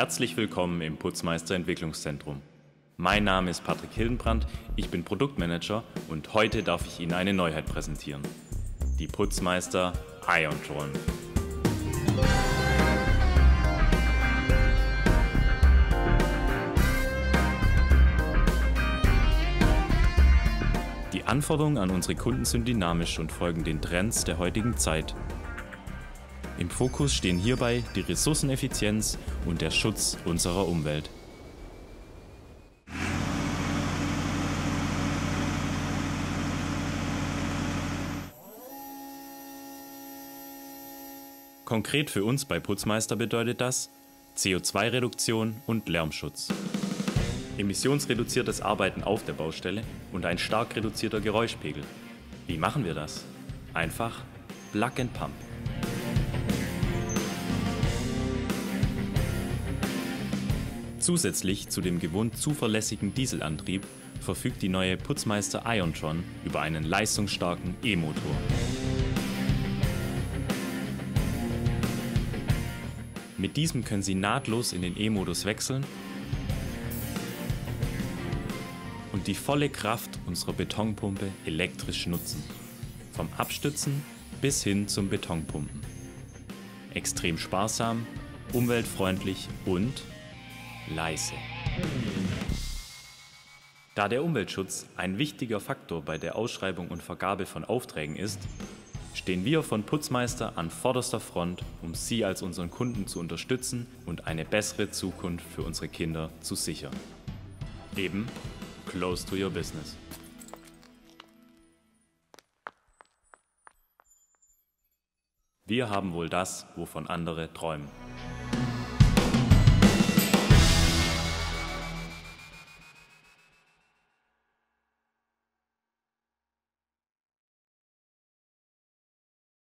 Herzlich willkommen im Putzmeister Entwicklungszentrum. Mein Name ist Patrick Hildenbrand, ich bin Produktmanager und heute darf ich Ihnen eine Neuheit präsentieren. Die Putzmeister Iontron. Die Anforderungen an unsere Kunden sind dynamisch und folgen den Trends der heutigen Zeit. Im Fokus stehen hierbei die Ressourceneffizienz und der Schutz unserer Umwelt. Konkret für uns bei Putzmeister bedeutet das CO2-Reduktion und Lärmschutz. Emissionsreduziertes Arbeiten auf der Baustelle und ein stark reduzierter Geräuschpegel. Wie machen wir das? Einfach Plug and Pump. Zusätzlich zu dem gewohnt zuverlässigen Dieselantrieb verfügt die neue Putzmeister Iontron über einen leistungsstarken E-Motor. Mit diesem können Sie nahtlos in den E-Modus wechseln und die volle Kraft unserer Betonpumpe elektrisch nutzen. Vom Abstützen bis hin zum Betonpumpen. Extrem sparsam, umweltfreundlich und leise. Da der Umweltschutz ein wichtiger Faktor bei der Ausschreibung und Vergabe von Aufträgen ist, stehen wir von Putzmeister an vorderster Front, um Sie als unseren Kunden zu unterstützen und eine bessere Zukunft für unsere Kinder zu sichern. Eben close to your business. Wir haben wohl das, wovon andere träumen.